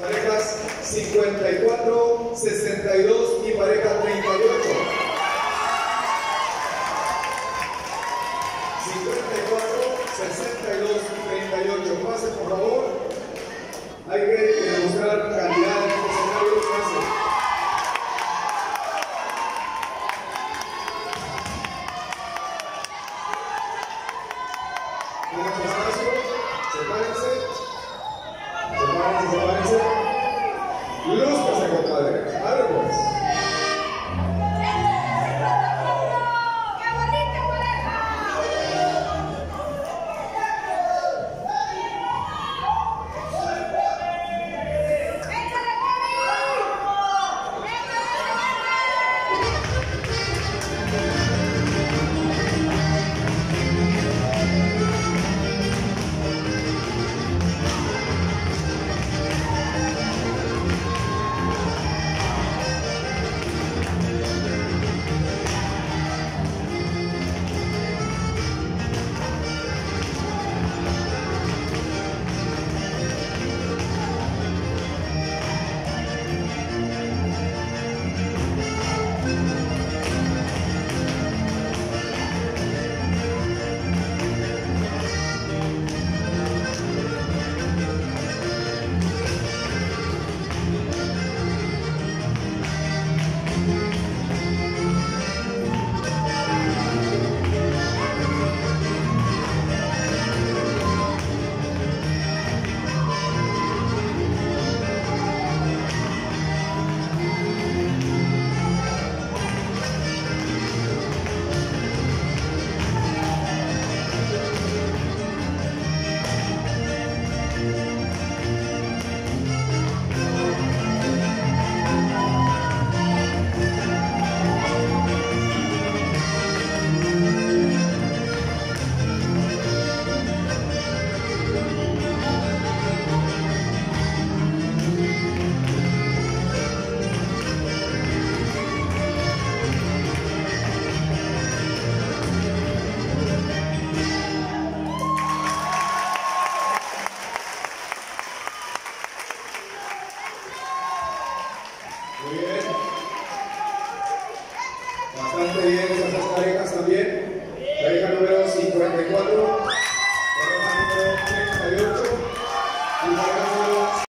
parejas 54, 62 y pareja 38. 54, 62 y 38. Pase, por favor. Hay que demostrar calidad en este escenario. Mucho espacio. Sepárense. Sepárense, sepárense. Bastante bien esas dos parejas también. Número 54,